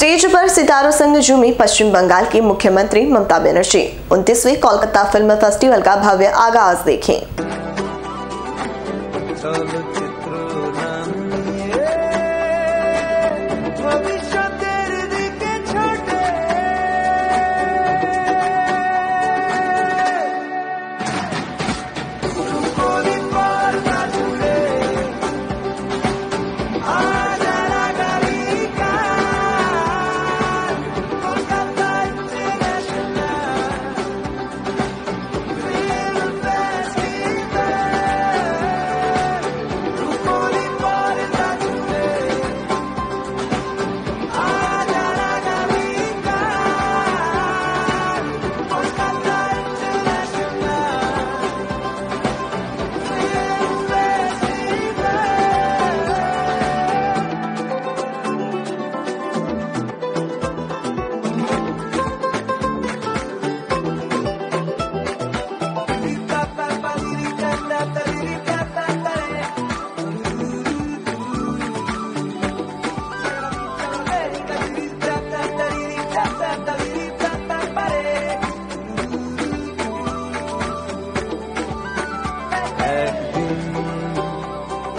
Stage पर सितारों संग झूमी पश्चिम बंगाल की मुख्यमंत्री ममता बनर्जी। उनतीसवीं कोलकाता फ़िल्म फेस्टिवल का भव्य आगाज़ देखें।